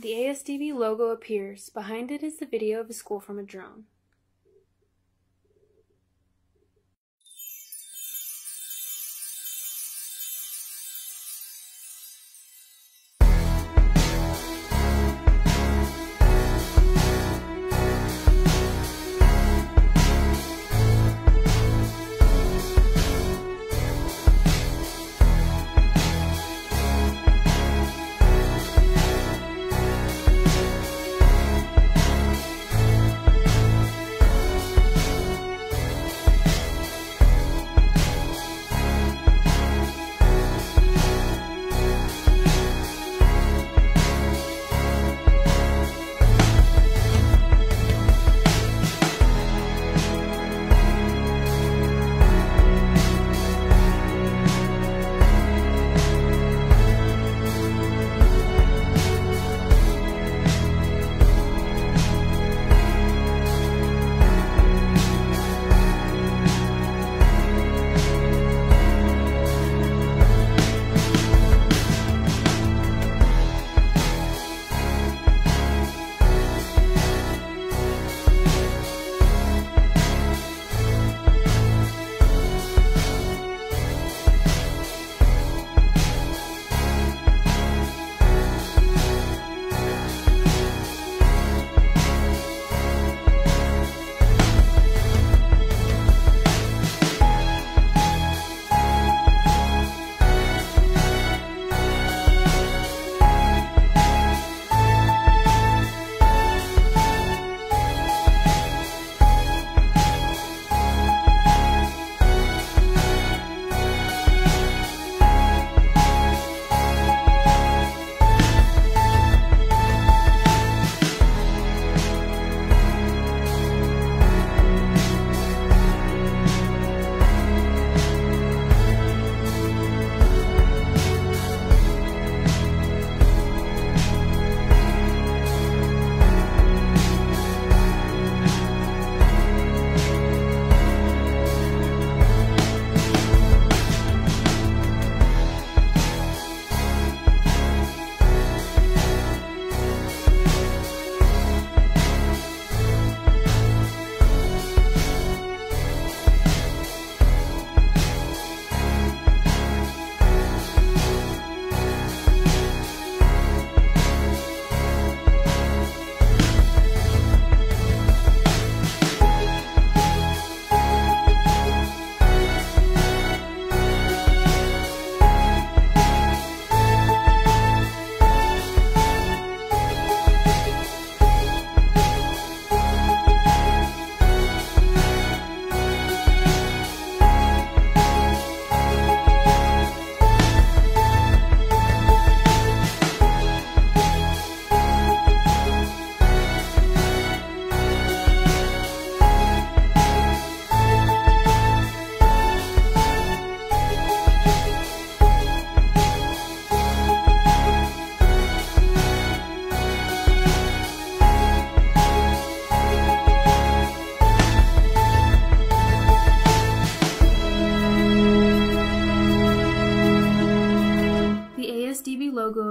The ASDB logo appears. Behind it is the video of a school from a drone.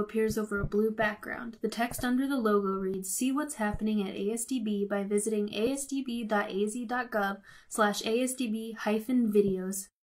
Appears over a blue background. The text under the logo reads, See what's happening at ASDB by visiting asdb.az.gov slash asdb-videos.